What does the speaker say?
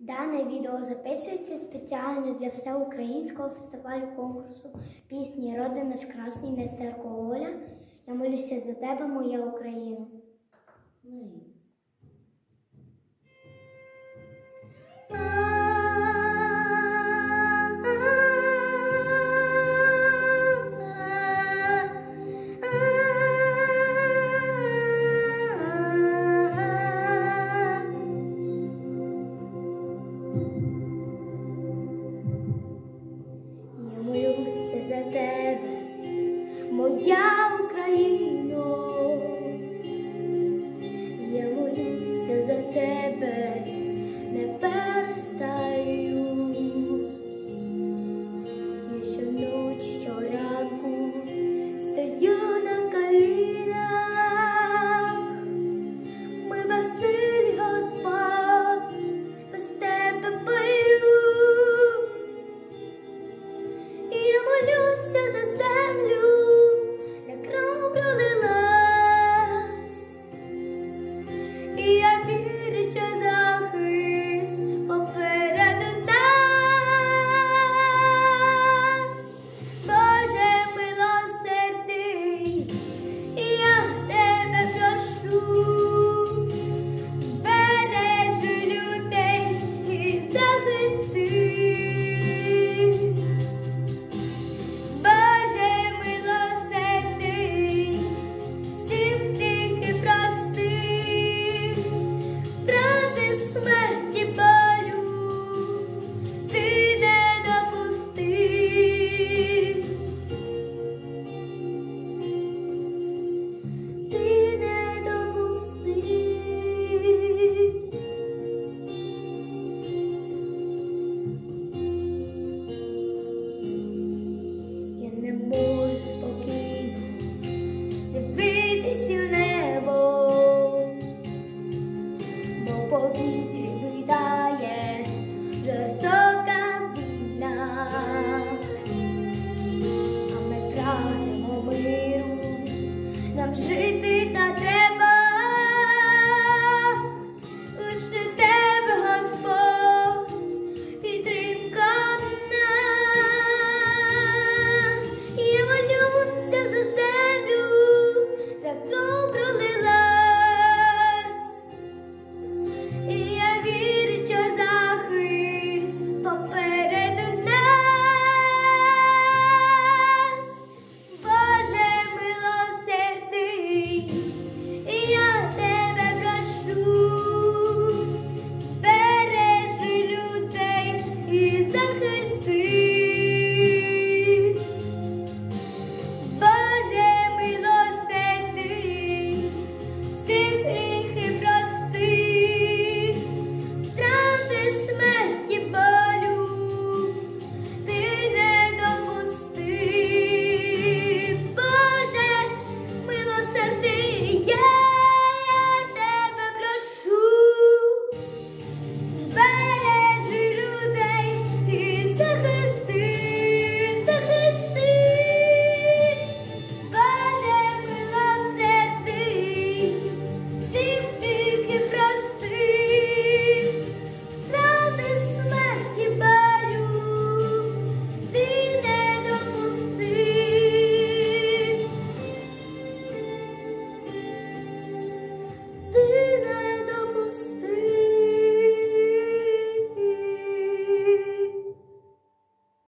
Дане відео записується спеціально для всеукраїнського фестивалю конкурсу пісні Роди наш красний Нестерко Оля. Я молюся за тебе, моя Україна. Лей.